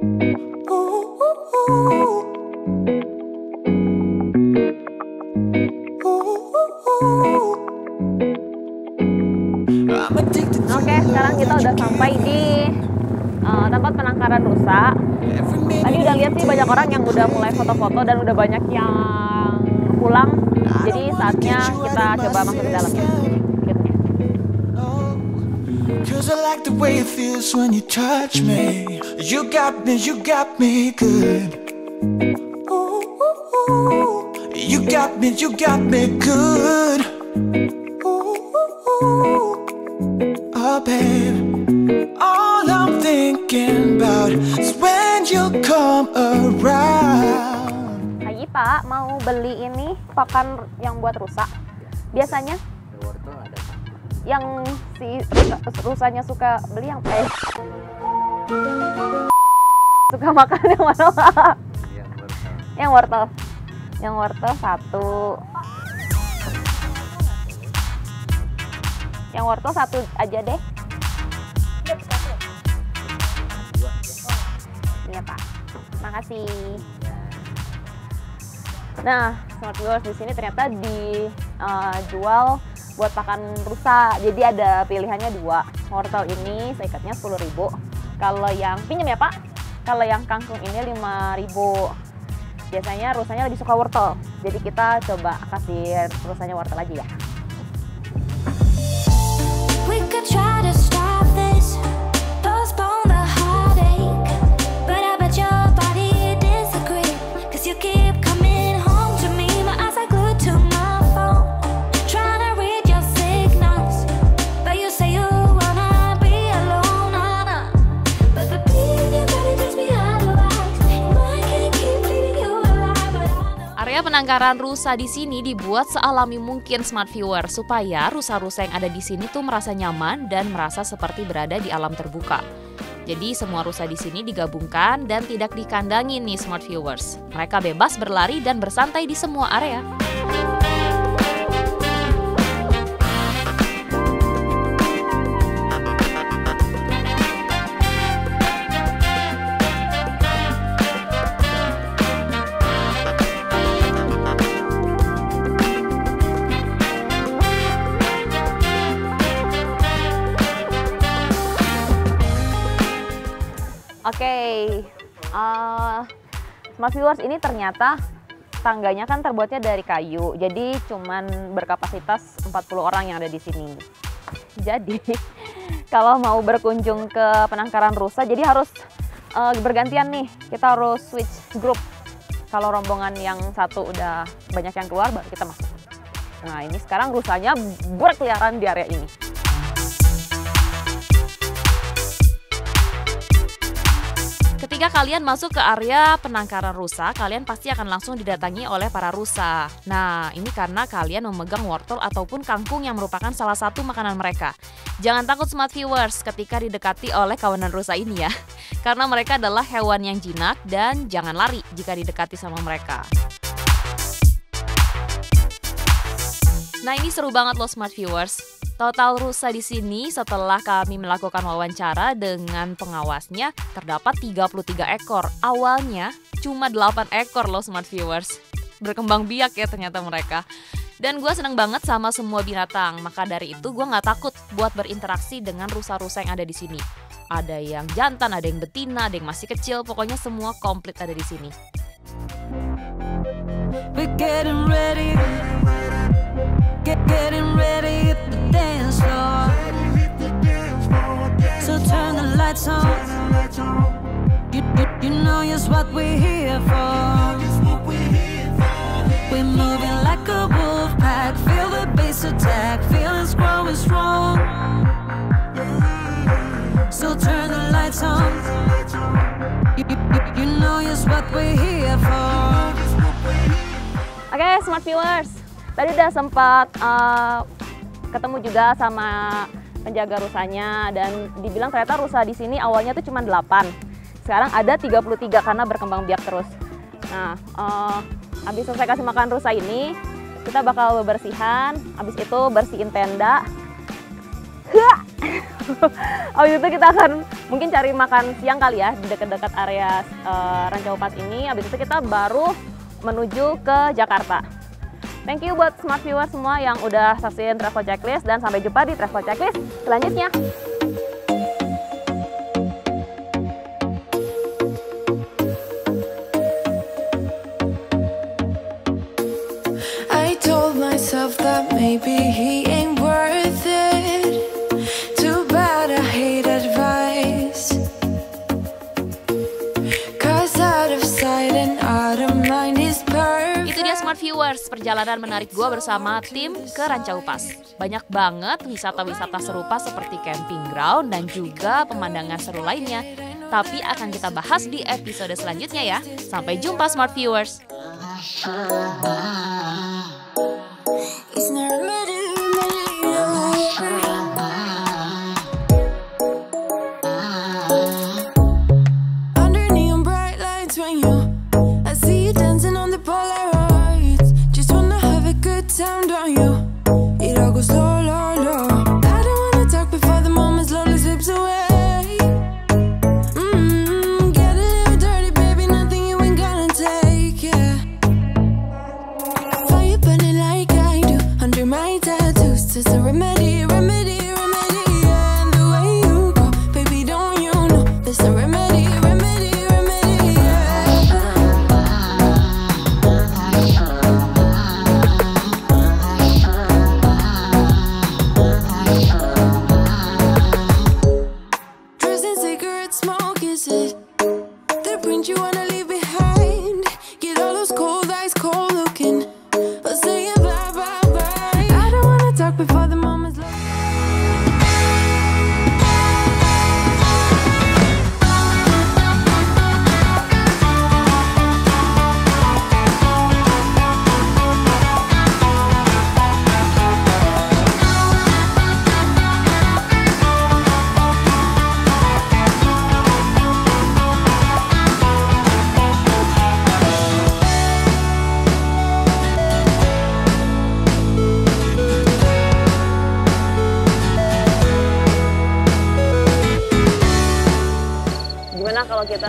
Oke, sekarang kita udah sampai di uh, tempat penangkaran rusa. Tadi udah lihat sih banyak orang yang udah mulai foto-foto dan udah banyak yang pulang. Jadi saatnya kita coba masuk ke dalam. Cause I like the way it feels when you touch me. You got me, you got me good. You got me, you got me good. Oh, babe. All I'm thinking about is when you come around. Pak, mau beli ini pakan yang buat rusak. Biasanya yang si rusanya suka beli yang eh suka makan yang mana Pak? Yang wortel. Yang wortel satu. Yang wortel satu aja deh. Iya Pak. Makasih. Nah, smart di sini ternyata dijual uh, buat pakan rusa. Jadi ada pilihannya dua. Wortel ini saya ikatnya 10.000. Kalau yang pinjam ya Pak? Kalau yang kangkung ini 5.000 biasanya rusanya lebih suka wortel. Jadi kita coba kasih rusanya wortel aja ya. We could try to penangkaran rusa di sini dibuat sealami mungkin smart viewer supaya rusa-rusa yang ada di sini tuh merasa nyaman dan merasa seperti berada di alam terbuka. Jadi semua rusa di sini digabungkan dan tidak dikandangi nih smart viewers. Mereka bebas berlari dan bersantai di semua area. Oke, okay. uh, smart viewers ini ternyata tangganya kan terbuatnya dari kayu, jadi cuman berkapasitas 40 orang yang ada di sini. Jadi kalau mau berkunjung ke penangkaran rusa, jadi harus uh, bergantian nih. Kita harus switch group. Kalau rombongan yang satu udah banyak yang keluar, baru kita masuk. Nah ini sekarang rusanya berkeliaran di area ini. Ketika kalian masuk ke area penangkaran rusa, kalian pasti akan langsung didatangi oleh para rusa. Nah, ini karena kalian memegang wortel ataupun kangkung yang merupakan salah satu makanan mereka. Jangan takut smart viewers ketika didekati oleh kawanan rusa ini ya. Karena mereka adalah hewan yang jinak dan jangan lari jika didekati sama mereka. Nah, ini seru banget loh smart viewers. Total rusa di sini setelah kami melakukan wawancara dengan pengawasnya terdapat 33 ekor. Awalnya cuma 8 ekor loh smart viewers. Berkembang biak ya ternyata mereka. Dan gue seneng banget sama semua binatang, maka dari itu gue gak takut buat berinteraksi dengan rusa-rusa yang ada di sini. Ada yang jantan, ada yang betina, ada yang masih kecil, pokoknya semua komplit ada di sini. We're getting ready. Get, getting ready dance floor. So turn the lights on. You, you, you know just what we're here for. We're moving like a wolf pack. Feel the bass attack. Feelings growing strong. So turn the lights on. You, you, you know it's what we're here for. Okay, smart viewers. Tadi udah sempat uh, ketemu juga sama penjaga rusanya dan dibilang ternyata rusa di sini awalnya tuh cuma 8. Sekarang ada 33 karena berkembang biak terus. Nah, uh, habis selesai kasih makan rusa ini, kita bakal bebersihan, habis itu bersihin tenda. Habis itu kita akan mungkin cari makan siang kali ya di dekat-dekat area uh, Rancau Pas ini. Habis itu kita baru menuju ke Jakarta. Thank you buat smart viewer semua yang udah saksiin travel checklist dan sampai jumpa di travel checklist selanjutnya. Smart Viewers, perjalanan menarik gue bersama tim ke Rancau Pas Banyak banget wisata-wisata serupa seperti camping ground dan juga pemandangan seru lainnya tapi akan kita bahas di episode selanjutnya ya. Sampai jumpa Smart Viewers. Kalau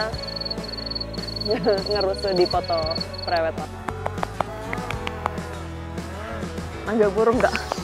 ngerusuh di foto prewed agak burung nggak